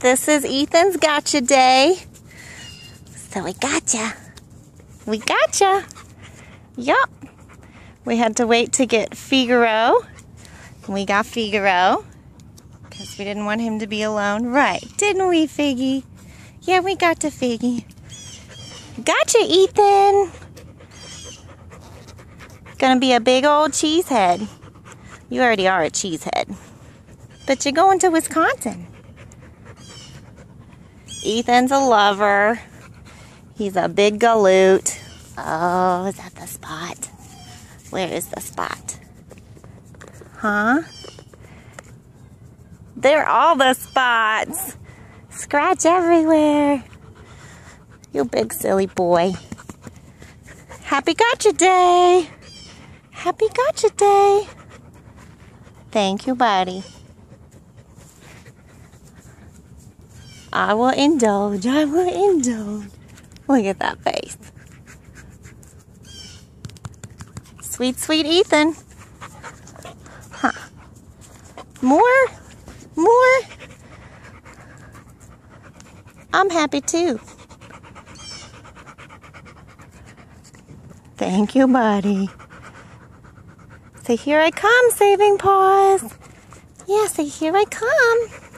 This is Ethan's gotcha day. So we gotcha. We gotcha. Yup. We had to wait to get Figaro. We got Figaro because we didn't want him to be alone. Right, didn't we, Figgy? Yeah, we got to Figgy. Gotcha, Ethan. Gonna be a big old cheesehead. You already are a cheesehead. But you're going to Wisconsin. Ethan's a lover. He's a big galoot. Oh, is that the spot? Where is the spot? Huh? They're all the spots. Scratch everywhere. You big silly boy. Happy Gotcha Day. Happy Gotcha Day. Thank you, buddy. I will indulge. I will indulge. Look at that face. Sweet, sweet Ethan. Huh. More? More? I'm happy too. Thank you, buddy. Say, here I come, saving paws. Yeah, say, here I come.